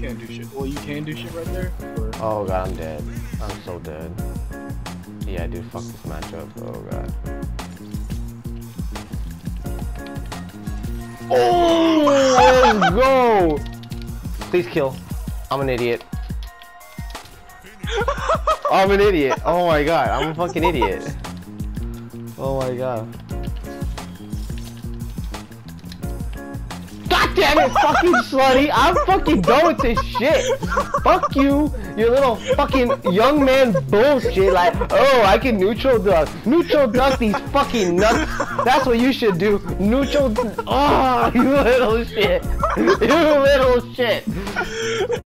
can't do shit. Well, you can do shit right there. Or... Oh god, I'm dead. I'm so dead. Yeah, dude, fuck this matchup. Oh god. Oh, let's go! Please kill. I'm an idiot. I'm an idiot. Oh my god, I'm a fucking idiot. Oh my god. Damn it, fucking slutty! I'm fucking done with this shit! Fuck you, you little fucking young man bullshit. Like, oh, I can neutral duck. Neutral duck these fucking nuts. That's what you should do. Neutral. Oh, you little shit. You little shit.